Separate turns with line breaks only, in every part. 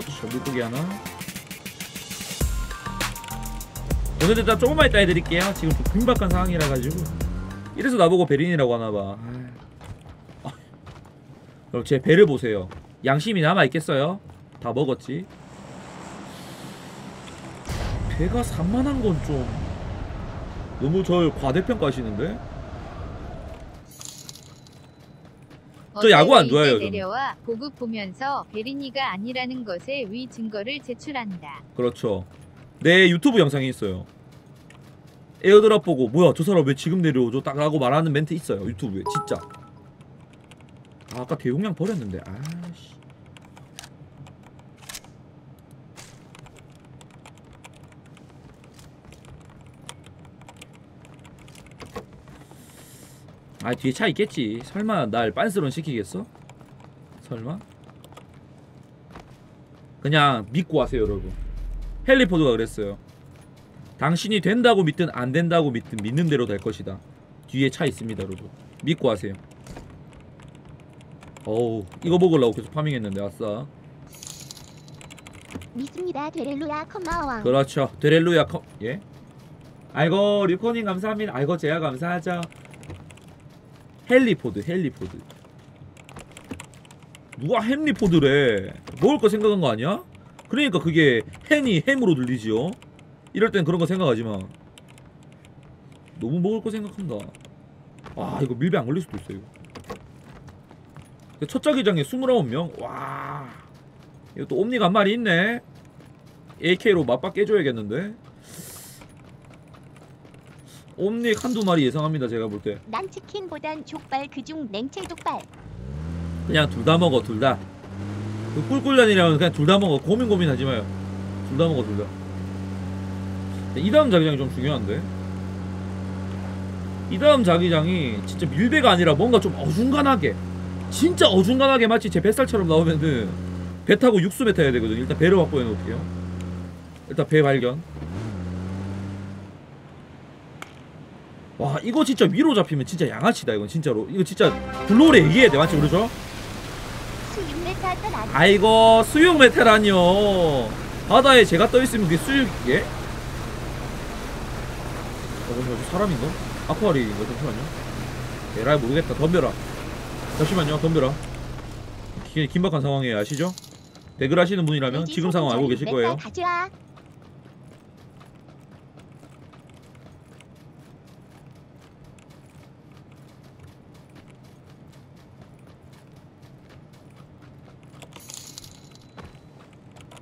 그렇죠. 물고기 하나. 오늘도 다 조금만 이따 해드릴게요. 지금 좀 긴박한 상황이라 가지고. 이래서 나보고 베린이라고 하나봐. 그럼 제 배를 보세요. 양심이 남아있겠어요? 다 먹었지? 배가 산만한 건 좀 너무 절 과대평가하시는데? 저 야구 안 좋아해요.
내려와 보급 보면서 베리니가 아니라는 것에 위 증거를 제출한다.
그렇죠. 내 유튜브 영상이 있어요. airdrop 보고 뭐야 저 사람 왜 지금 내려오죠? 딱 라고 말하는 멘트 있어요 유튜브에 진짜. 아, 아까 대용량 버렸는데 아씨. 아 뒤에 차 있겠지. 설마 날 빤스런 시키겠어? 설마? 그냥 믿고 하세요 여러분. 헨리포드가 그랬어요. 당신이 된다고 믿든 안 된다고 믿든 믿는 대로 될 것이다. 뒤에 차 있습니다, 여러분. 믿고 하세요. 어우, 이거 먹으려고 계속 파밍했는데 아싸.
믿습니다. 데렐루야 컴마왕.
그렇죠. 데렐루야 컴 예? 아이고 류코님 감사합니다. 아이고 제야 감사하죠. 헨리포드, 헨리포드. 누가 헨리포드래? 먹을 거 생각한 거 아니야? 그러니까 그게 헨이 햄으로 들리지요. 이럴 땐 그런 거 생각하지 마. 너무 먹을 거 생각한다. 아 이거 밀배 안 걸릴 수도 있어 이거. 첫 자기장에 29명? 와 이거 또 옴니가 한 마리 있네 AK로 맞박 깨줘야겠는데 옴니 한두 마리 예상합니다 제가 볼 때.
난 치킨보단 족발 그중 냉채 족발.
그냥 둘 다 먹어 둘 다. 그 꿀꿀년이라면 그냥 둘 다 먹어. 고민 고민하지 마요. 둘 다 먹어 둘 다. 이 다음 자기장이 좀 중요한데. 이 다음 자기장이 진짜 밀배가 아니라 뭔가 좀 어중간하게 진짜 어중간하게 마치 제 뱃살처럼 나오면은 배 타고 육수 배 타야 되거든 일단 배를 확보해 놓을게요. 일단 배 발견 와 이거 진짜 위로 잡히면 진짜 양아치다 이건 진짜로. 이거 진짜 블로우에 얘기해야 돼 맞지 그러죠? 아이고 수육 메테라니요. 바다에 제가 떠있으면 그게 수육 예? 어 여기 사람인가? 아쿠아리인가 잠시만요 에라이 모르겠다. 덤벼라. 잠시만요 덤벼라. 기, 긴박한 상황이에요 아시죠? 댓글 하시는 분이라면 지금 상황 알고 계실 거예요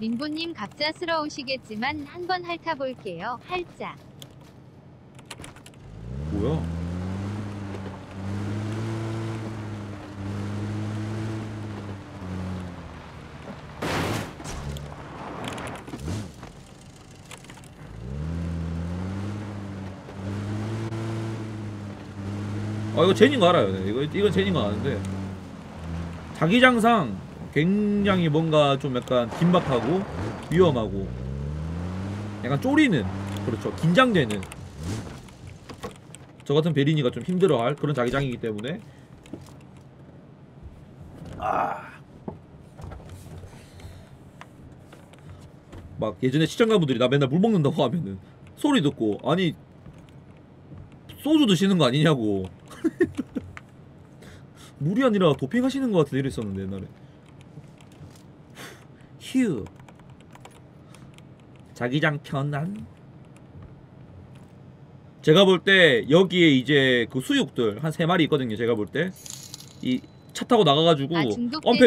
링보님 갑작스러우시겠지만 한번 핥아볼게요. 할자.
뭐야 아 이거 제니인 거 알아요 네. 이거 이건 제니인 거 아는데 자기장상 굉장히 뭔가 좀 약간 긴박하고 위험하고 약간 쪼리는 그렇죠. 긴장되는 저 같은 베리니가 좀 힘들어할 그런 자기장이기 때문에. 아. 막 예전에 시청자분들이 나 맨날 물 먹는다고 하면은 소리 듣고 아니 소주 드시는 거 아니냐고. 물이 아니라 도핑 하시는 것 같은데 이랬었는데 옛날에 휴 자기장 편안. 제가 볼 때 여기에 이제 그 수육들 한 세 마리 있거든요 제가 볼 때. 이 차 타고 나가가지고
아,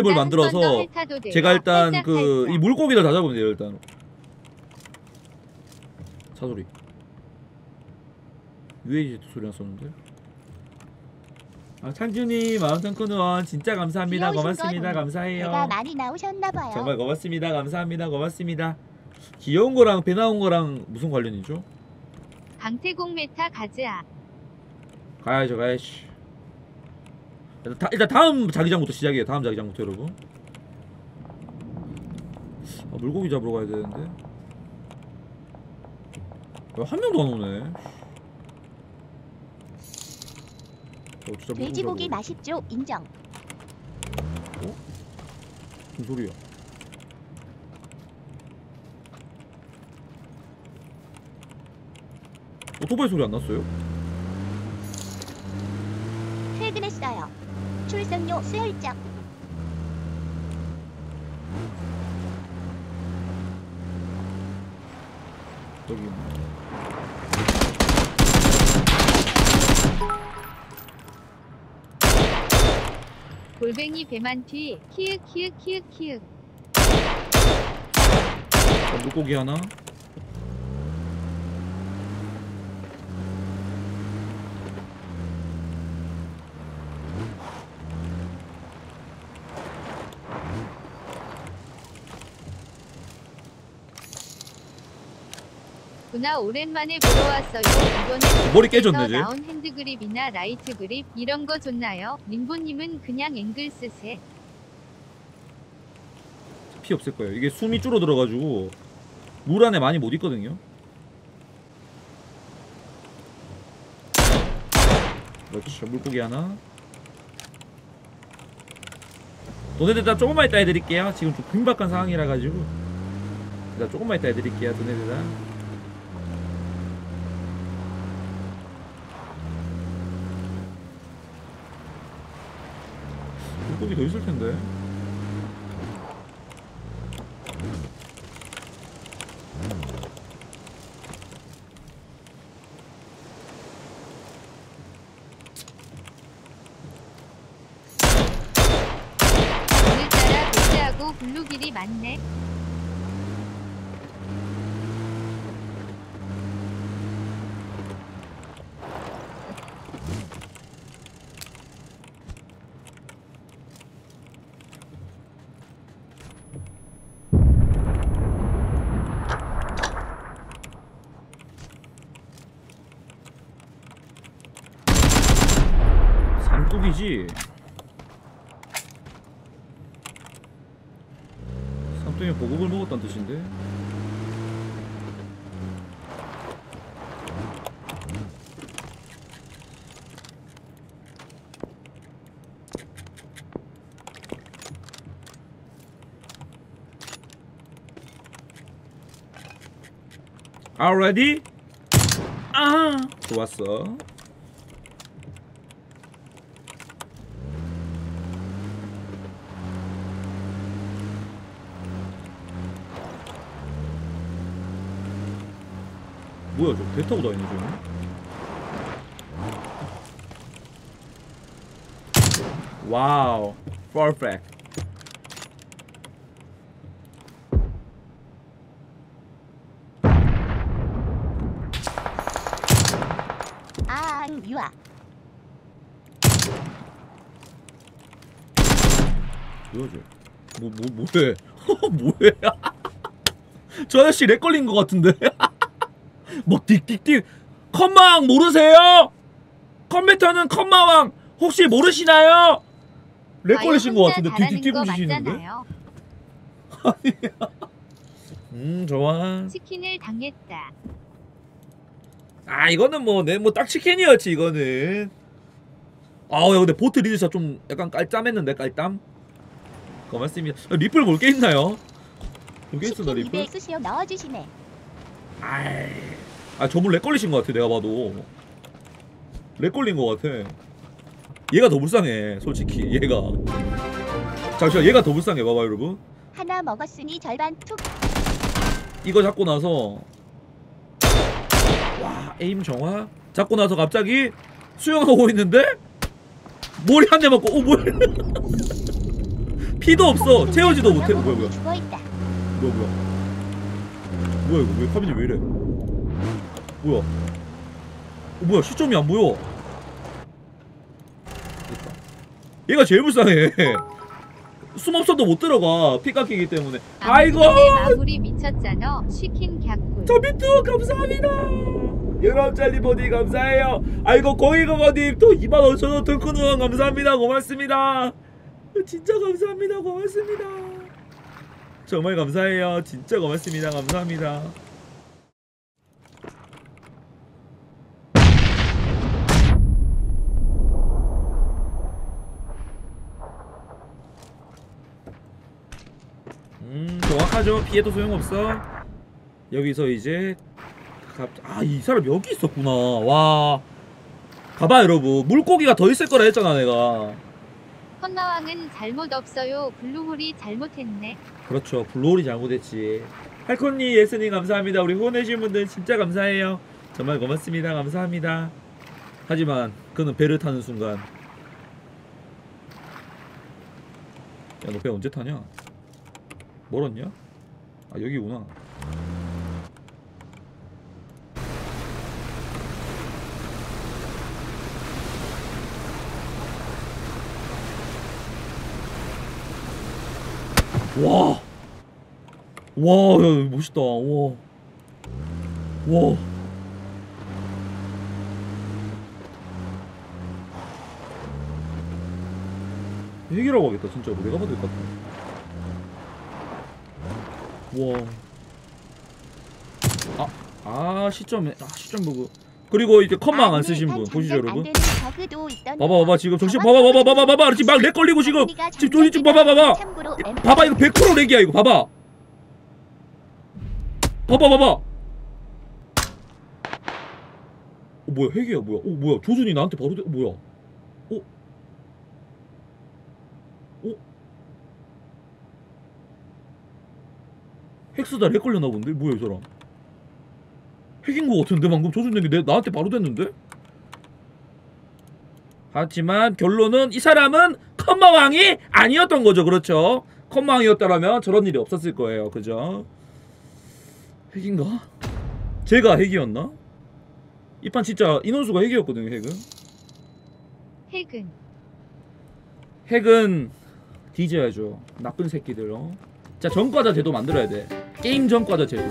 더
만들어서. 제가 일단 그. 이 물고기를 다 잡으면 돼요 일단 차소리. UAG 소리 났었는데 아 창준님 마음튼 원 진짜 감사합니다. 고맙습니다.
건
감사해요.
배가 많이 나오셨나 봐요.
정말 고맙습니다. 감사합니다. 고맙습니다. 귀여운 거랑 배 나온 거랑 무슨 관련이죠?
강태공 메타 가즈아.
가야죠 가야지. 일단, 다, 일단 다음 자기장부터 시작이에요. 다음 자기장부터 여러분. 아, 물고기 잡으러 가야 되는데. 왜한 명도 안 오네 어,
돼지고기 맛있죠? 인정.
어? 소리야? 어, 오토바이 소리 안 났어요?
퇴근했어요. 출석료 수혈장.
저기
골뱅이 배만 뒤. 키읔 키읔 키읔 키읔
자, 물고기 하나
구나 오랜만에 보러 왔어요. 이번에
머리 깨졌네, 쟤.
나온 hand grip이나 light grip 이런 거 좋나요? 림보님은 그냥 앵글 쓰세.
피 없을 거예요 이게 숨이 줄어들어가지고 물 안에 많이 못 있거든요 그렇죠 물고기 하나 돈에들 다 조금만 이따 해드릴게요 지금 좀 긴박한 상황이라 가지고 일단 조금만 이따 해드릴게요 돈에들 다 물고기 더 있을 텐데
오늘따라 배지하고 블루길이 많네.
삼뚝이지. 삼뚝이 보급을 먹었다는 뜻인데. Already? 아 좋았어 뭐야 저배 타고 다니는 중 와우 퍼펙트
아, 유아.
뭐야 저 뭐, 뭐, 뭐해? 뭐해? 저 아저씨 lag 걸린 것 같은데 뭐 띡띡띡 컴마왕 모르세요? 컴퓨터는 컴마왕 혹시 모르시나요? lag 걸리신 것 같은데 띡띡띡
맞잖아요.
음 좋아
치킨을 당했다.
아 이거는 뭐내뭐딱 치킨이었지 이거는 아야 근데 보트 lead shot 좀 약간 깔쌈했는데 깔쌈 고맙습니다 아, 리플 볼 게 있나요? 볼게 있어 나 리플?
넣어주시네.
아이 아 저분 lag 걸리신 것 같아 내가 봐도. lag 걸린 것 같아. 얘가 더 불쌍해 솔직히 얘가. 잠시만 얘가 더 불쌍해 봐봐 여러분.
하나 먹었으니 절반 툭.
이거 잡고 나서. 와 에임 정화? 잡고 나서 갑자기 수영하고 있는데? 머리 한 대 맞고 어 뭐야? 피도 없어. 채우지도 못해. 뭐야 뭐야. 뭐야 뭐야? 뭐야 이거 왜 카빈이 왜 이래 뭐야 어, 뭐야 시점이 안 보여. 얘가 제일 불쌍해 숨 없어도 못 들어가 피 깎이기 때문에 아이고
마무리 미쳤잖아. 치킨 갸꿀.
저비투 감사합니다. 여러분짜리 버디 감사해요. 아이고 고이고 버디 또 2만 5천 원 후원 감사합니다. 고맙습니다. 진짜 감사합니다. 고맙습니다. 정말 감사해요. 진짜 고맙습니다. 감사합니다. 음 정확하죠. 피해도 소용없어. 여기서 이제 아 이 사람 여기 있었구나. 와. 봐봐 여러분. 물고기가 더 있을 거라 했잖아 내가.
헌마왕은 잘못 없어요. 블루홀이 잘못했네.
그렇죠. 블루홀이 잘못했지. 할콘니 예스님 감사합니다. 우리 후원해주신 분들 진짜 감사해요. 정말 고맙습니다. 감사합니다. 하지만 그는 배를 타는 순간. 야너 배 언제 타냐 멀었냐 아 여기구나 와. 와, 야, 멋있다. 와. 와. 핵이라고 하겠다, 진짜. 로 내가 봐도 될것 같아. 와. 아, 아, 시점에, 아, 시점 보고. 그리고 이제 컴망 안 쓰신 분, 보시죠, 여러분. 봐봐, 봐봐, 지금 정신, 봐봐, 봐봐, 봐봐, 봐봐. 지금 막 렉 걸리고 지금. 지금 저기 지금 봐봐, 봐봐. 봐봐 이거 100% 렉이야 이거 봐봐 봐봐 봐봐 어 뭐야 핵이야 뭐야 어 뭐야 조준이 나한테 바로 대, 어, 뭐야 핵스다 렉 걸렸나 본데 뭐야 이 사람 핵인 거 같은데 방금 조준된 게 내, 나한테 바로 됐는데 하지만 결론은 이 사람은 컴마왕이 아니었던 거죠 그렇죠 컴망이었다라면 저런 일이 없었을 거예요. 그죠? 핵인가? 제가 핵이었나? 이 판 진짜 인원수가 핵이었거든요. 핵은.
핵은
핵은 뒤져야죠. 나쁜 새끼들. 어? 자 전과자 제도 만들어야 돼. 게임 전과자 제도.